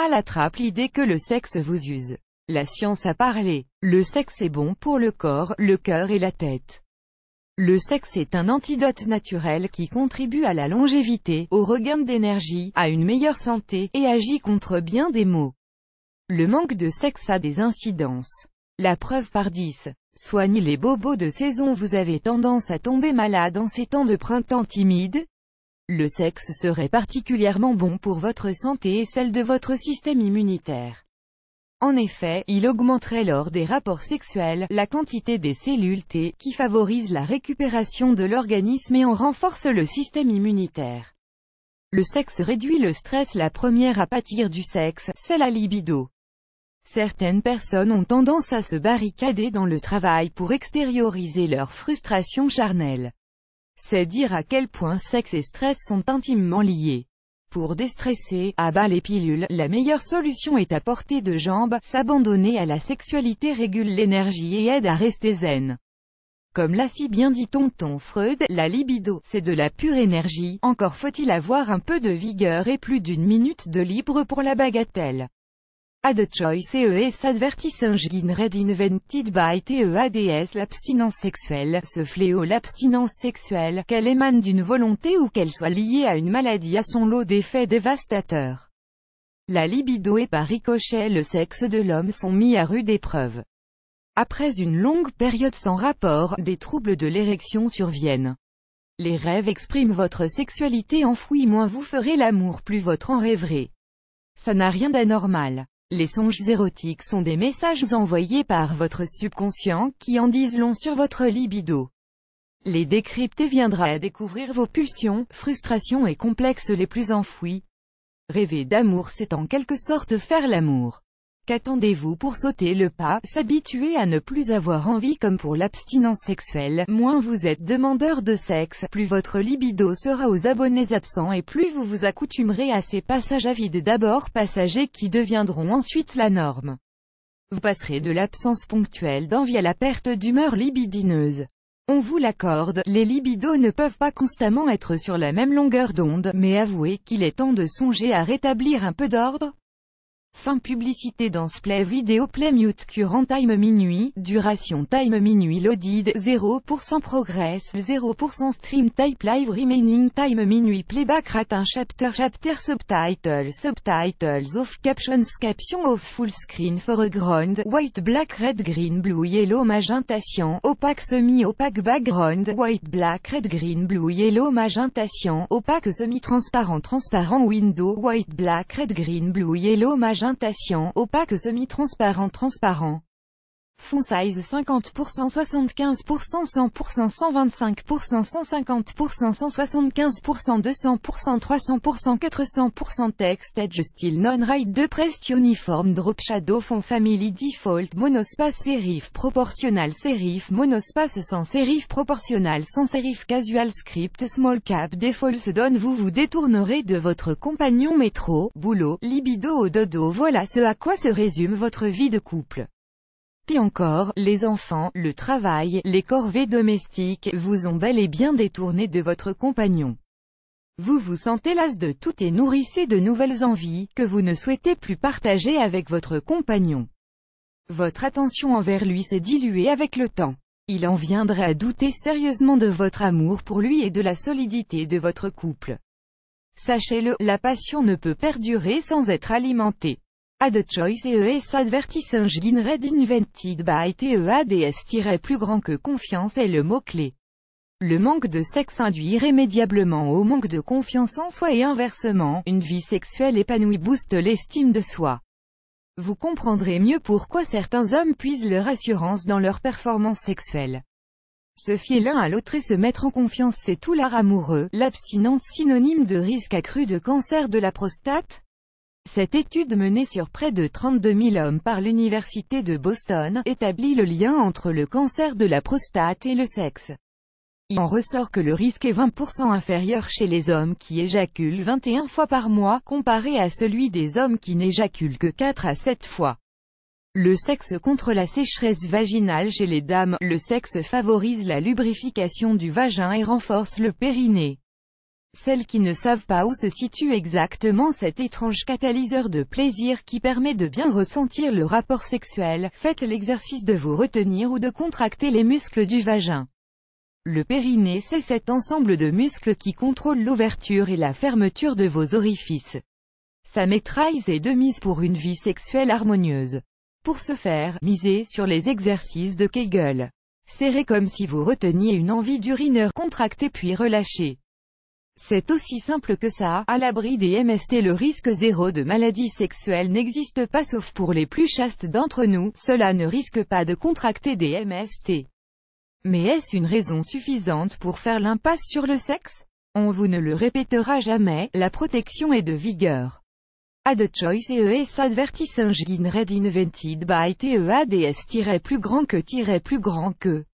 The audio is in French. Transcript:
À la l'idée que le sexe vous use. La science a parlé. Le sexe est bon pour le corps, le cœur et la tête. Le sexe est un antidote naturel qui contribue à la longévité, au regain d'énergie, à une meilleure santé, et agit contre bien des maux. Le manque de sexe a des incidences. La preuve par 10. Soignez les bobos de saison Vous avez tendance à tomber malade en ces temps de printemps timide Le sexe serait particulièrement bon pour votre santé et celle de votre système immunitaire. En effet, il augmenterait lors des rapports sexuels, la quantité des cellules T, qui favorise la récupération de l'organisme et en renforce le système immunitaire. Le sexe réduit le stress La première à pâtir du sexe, c'est la libido. Certaines personnes ont tendance à se barricader dans le travail pour extérioriser leur frustration charnelle. C'est dire à quel point sexe et stress sont intimement liés. Pour déstresser, abat les pilules, la meilleure solution est à portée de jambes, s'abandonner à la sexualité régule l'énergie et aide à rester zen. Comme l'a si bien dit tonton Freud, la libido, c'est de la pure énergie, encore faut-il avoir un peu de vigueur et plus d'une minute de libre pour la bagatelle. Ad choice ES advertising red invented by TEADS L'abstinence sexuelle, ce fléau l'abstinence sexuelle, qu'elle émane d'une volonté ou qu'elle soit liée à une maladie a son lot d'effets dévastateurs. La libido et par ricochet le sexe de l'homme sont mis à rude épreuve. Après une longue période sans rapport, des troubles de l'érection surviennent. Les rêves expriment votre sexualité enfouie moins vous ferez l'amour plus votre en rêverez. Ça n'a rien d'anormal. Les songes érotiques sont des messages envoyés par votre subconscient, qui en disent long sur votre libido. Les décrypter viendra à découvrir vos pulsions, frustrations et complexes les plus enfouis. Rêver d'amour c'est en quelque sorte faire l'amour. Qu'attendez-vous pour sauter le pas, s'habituer à ne plus avoir envie comme pour l'abstinence sexuelle, moins vous êtes demandeur de sexe, plus votre libido sera aux abonnés absents et plus vous vous accoutumerez à ces passages à vide d'abord passagers qui deviendront ensuite la norme. Vous passerez de l'absence ponctuelle d'envie à la perte d'humeur libidineuse. On vous l'accorde, les libidos ne peuvent pas constamment être sur la même longueur d'onde, mais avouez qu'il est temps de songer à rétablir un peu d'ordre. Fin publicité dans Play Vidéo Play Mute Current Time Minuit, Duration Time Minuit Loaded, 0% Progress, 0% Stream Type Live Remaining Time Minuit Playback Rate un Chapter Chapter Subtitle Subtitles of Captions Caption of Full Screen Foreground, White Black Red Green Blue Yellow Magenta Cyan, Opaque Semi-Opaque Background, White Black Red Green Blue Yellow Magenta Cyan, Opaque Semi-Transparent Transparent Window, White Black Red Green Blue Yellow Opaque semi-transparent transparent. Font size 50%, 75%, 100%, 125%, 150%, 175%, 200%, 300%, 400% Text Edge Style Non-Write de Prest Uniform Drop Shadow Font Family Default Monospace Serif Proportional Serif Monospace sans Serif Proportional sans Serif Casual Script Small Cap Default Donne Vous vous détournerez de votre compagnon métro, boulot, libido au dodo Voilà ce à quoi se résume votre vie de couple. Puis encore, les enfants, le travail, les corvées domestiques, vous ont bel et bien détourné de votre compagnon. Vous vous sentez las de tout et nourrissez de nouvelles envies, que vous ne souhaitez plus partager avec votre compagnon. Votre attention envers lui s'est diluée avec le temps. Il en viendrait à douter sérieusement de votre amour pour lui et de la solidité de votre couple. Sachez-le, la passion ne peut perdurer sans être alimentée. Ad choice ES advertising red invented by TEADS- plus grand que confiance est le mot-clé. Le manque de sexe induit irrémédiablement au manque de confiance en soi et inversement, une vie sexuelle épanouie booste l'estime de soi. Vous comprendrez mieux pourquoi certains hommes puisent leur assurance dans leur performance sexuelle. Se fier l'un à l'autre et se mettre en confiance c'est tout l'art amoureux, l'abstinence synonyme de risque accru de cancer de la prostate cette étude menée sur près de 32 000 hommes par l'Université de Boston, établit le lien entre le cancer de la prostate et le sexe. Il en ressort que le risque est 20% inférieur chez les hommes qui éjaculent 21 fois par mois, comparé à celui des hommes qui n'éjaculent que 4 à 7 fois. Le sexe contre la sécheresse vaginale chez les dames, le sexe favorise la lubrification du vagin et renforce le périnée. Celles qui ne savent pas où se situe exactement cet étrange catalyseur de plaisir qui permet de bien ressentir le rapport sexuel, faites l'exercice de vous retenir ou de contracter les muscles du vagin. Le périnée c'est cet ensemble de muscles qui contrôle l'ouverture et la fermeture de vos orifices. Sa maîtrise est de mise pour une vie sexuelle harmonieuse. Pour ce faire, misez sur les exercices de Kegel. Serrez comme si vous reteniez une envie d'urineur contractée puis relâchez. C'est aussi simple que ça, à l'abri des MST le risque zéro de maladie sexuelle n'existe pas sauf pour les plus chastes d'entre nous, cela ne risque pas de contracter des MST. Mais est-ce une raison suffisante pour faire l'impasse sur le sexe? On vous ne le répétera jamais, la protection est de vigueur. Ad choice ES advertising red invented by TEADS plus grand que plus grand que